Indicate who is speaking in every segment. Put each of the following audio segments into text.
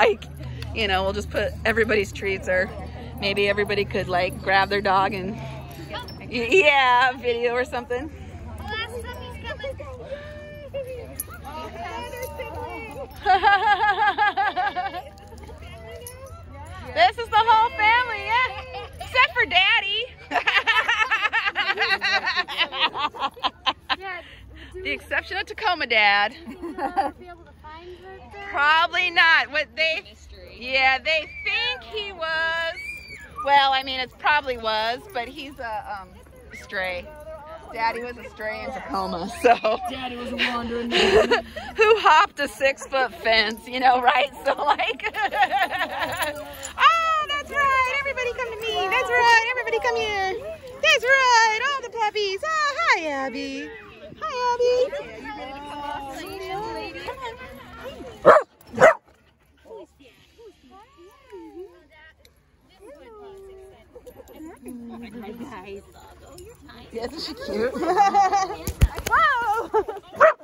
Speaker 1: like, you know, we'll just put everybody's treats or maybe everybody could like grab their dog and yeah, video or something. this is the whole family, yeah. Except for daddy. the exception of Tacoma dad. Probably not. What they Yeah, they think he was. Well, I mean, it probably was, but he's a um, stray. Daddy was a stray in Tacoma, so.
Speaker 2: Daddy was a wandering
Speaker 1: Who hopped a six foot fence, you know, right? So, like. oh, that's right. Everybody come to me. That's right. Everybody come here. That's right. All the puppies. Oh, hi, Abby. Hi, Abby. Come on. Isn't she cute? Whoa!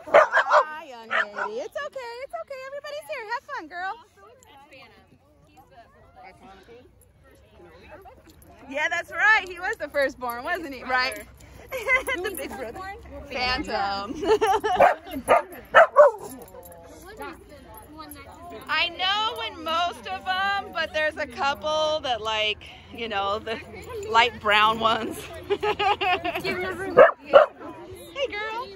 Speaker 1: Hi, young lady. It's okay. It's okay. Everybody's here. Have fun, girl. Yeah, that's right. He was the firstborn, wasn't he? Right? the big brother. Phantom. I know when most of them, but there's a couple that like, you know, the light brown ones. hey girl.